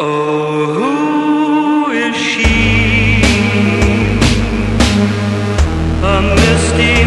Oh, who is she? A misty